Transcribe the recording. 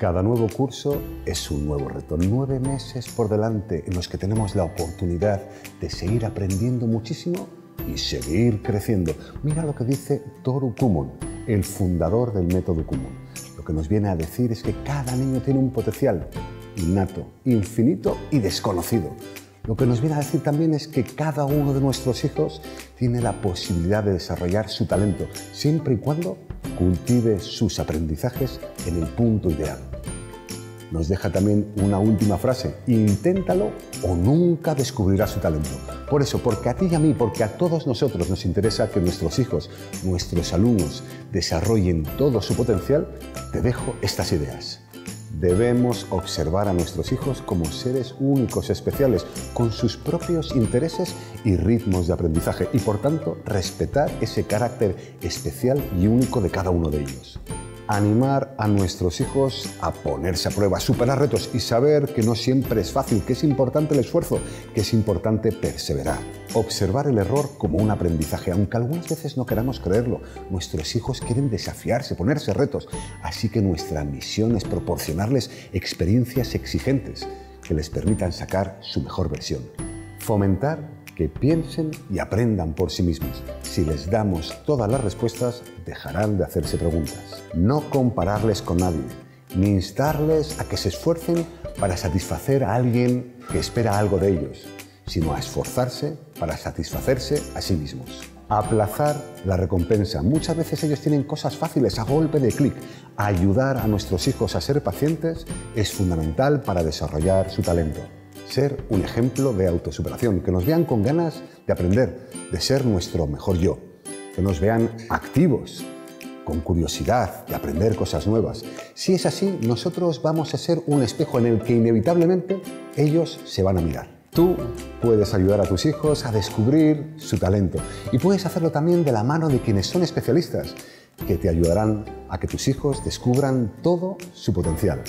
Cada nuevo curso es un nuevo reto. Nueve meses por delante en los que tenemos la oportunidad de seguir aprendiendo muchísimo y seguir creciendo. Mira lo que dice Toru Kumon, el fundador del método Kumon. Lo que nos viene a decir es que cada niño tiene un potencial innato, infinito y desconocido. Lo que nos viene a decir también es que cada uno de nuestros hijos tiene la posibilidad de desarrollar su talento, siempre y cuando cultive sus aprendizajes en el punto ideal. Nos deja también una última frase, inténtalo o nunca descubrirás su talento. Por eso, porque a ti y a mí, porque a todos nosotros nos interesa que nuestros hijos, nuestros alumnos, desarrollen todo su potencial, te dejo estas ideas. Debemos observar a nuestros hijos como seres únicos, especiales, con sus propios intereses y ritmos de aprendizaje y por tanto respetar ese carácter especial y único de cada uno de ellos animar a nuestros hijos a ponerse a prueba, superar retos y saber que no siempre es fácil, que es importante el esfuerzo, que es importante perseverar. Observar el error como un aprendizaje, aunque algunas veces no queramos creerlo. Nuestros hijos quieren desafiarse, ponerse retos, así que nuestra misión es proporcionarles experiencias exigentes que les permitan sacar su mejor versión. Fomentar que piensen y aprendan por sí mismos. Si les damos todas las respuestas, dejarán de hacerse preguntas. No compararles con nadie, ni instarles a que se esfuercen para satisfacer a alguien que espera algo de ellos, sino a esforzarse para satisfacerse a sí mismos. Aplazar la recompensa. Muchas veces ellos tienen cosas fáciles a golpe de clic. Ayudar a nuestros hijos a ser pacientes es fundamental para desarrollar su talento ser un ejemplo de autosuperación, que nos vean con ganas de aprender, de ser nuestro mejor yo, que nos vean activos, con curiosidad de aprender cosas nuevas. Si es así, nosotros vamos a ser un espejo en el que inevitablemente ellos se van a mirar. Tú puedes ayudar a tus hijos a descubrir su talento y puedes hacerlo también de la mano de quienes son especialistas, que te ayudarán a que tus hijos descubran todo su potencial.